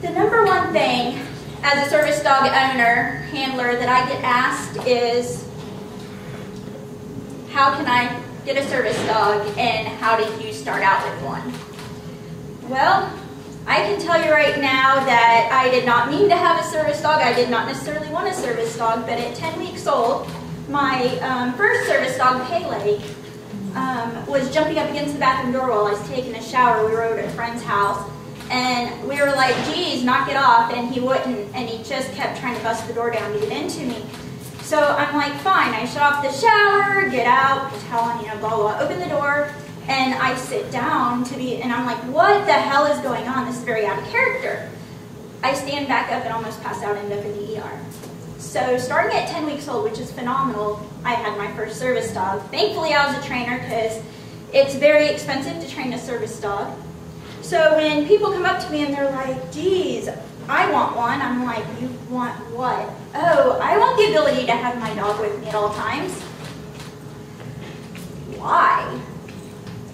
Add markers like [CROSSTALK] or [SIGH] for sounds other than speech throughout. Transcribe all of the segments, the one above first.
The number one thing as a service dog owner, handler, that I get asked is, how can I get a service dog and how did you start out with one? Well, I can tell you right now that I did not mean to have a service dog. I did not necessarily want a service dog, but at 10 weeks old, my um, first service dog, Pele, um, was jumping up against the bathroom door while I was taking a shower. We were over at a friend's house, and we were like, geez, knock it off, and he wouldn't, and he just kept trying to bust the door down to get into me. So I'm like, fine, I shut off the shower, get out, tell him, you know, blah, blah, open the door, and I sit down to be, and I'm like, what the hell is going on? This is very out of character. I stand back up and almost pass out and end up in the ER. So starting at 10 weeks old, which is phenomenal, I had my first service dog. Thankfully, I was a trainer because it's very expensive to train a service dog. So when people come up to me and they're like, geez, I want one, I'm like, you want what? Oh, I want the ability to have my dog with me at all times. Why?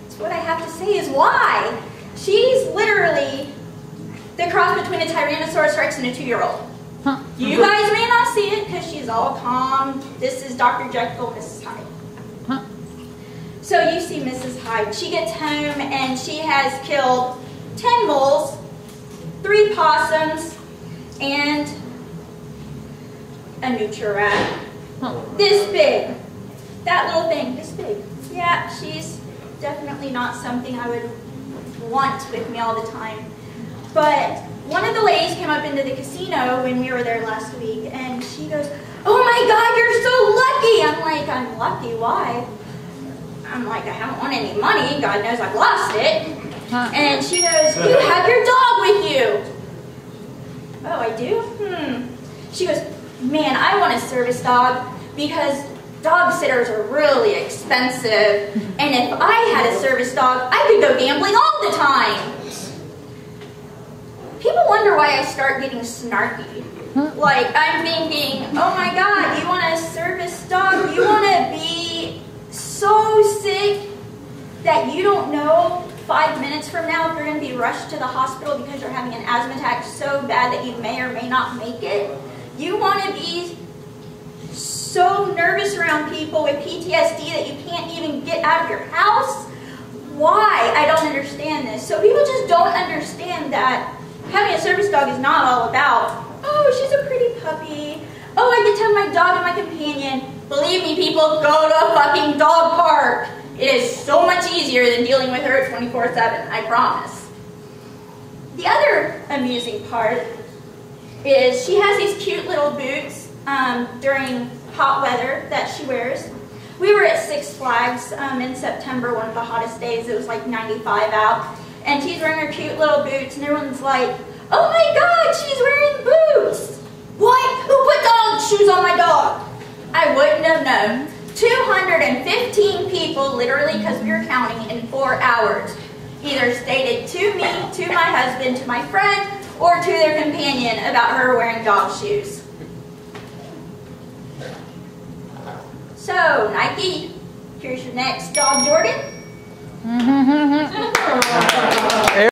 That's what I have to say is why. She's literally the cross between a Tyrannosaurus Rex and a two-year-old. Huh. You guys may not see it because she's all calm. This is Dr. Jekyll, Mrs. Hyde. Huh. So you see Mrs. Hyde. She gets home and she has killed 10 moles, three possums, and a nutria rat. Huh. This big. That little thing, this big. Yeah, she's definitely not something I would want with me all the time. But one of the ladies came up into the casino when we were there last week, and she goes, oh my God, you're so lucky. I'm like, I'm lucky, why? I'm like, I haven't won any money. God knows I've lost it. And she goes, you have your dog with you. Oh, I do? Hmm. She goes, man, I want a service dog because dog sitters are really expensive. And if I had a service dog, I could go gambling all the time. People wonder why I start getting snarky. Like, I'm thinking, oh my god, you want a service dog? You want to be so sick that you don't know five minutes from now if you're going to be rushed to the hospital because you're having an asthma attack so bad that you may or may not make it. You want to be so nervous around people with PTSD that you can't even get out of your house? Why? I don't understand this. So people just don't understand that having a service dog is not all about, oh, she's a pretty puppy. Oh, I get to have my dog and my companion. Believe me, people, go to a fucking dog park. It is so much easier than dealing with her 24-7, I promise. The other amusing part is she has these cute little boots um, during hot weather that she wears. We were at Six Flags um, in September, one of the hottest days. It was like 95 out. And she's wearing her cute little boots, and everyone's like, oh my god, she's wearing boots! What? Who put dog shoes on my dog? I wouldn't have known. 215 people, literally because we were counting, in four hours, either stated to me, to my husband, to my friend, or to their companion about her wearing dog shoes. So, Nike, here's your next dog, Jordan. Mm-hmm. [LAUGHS]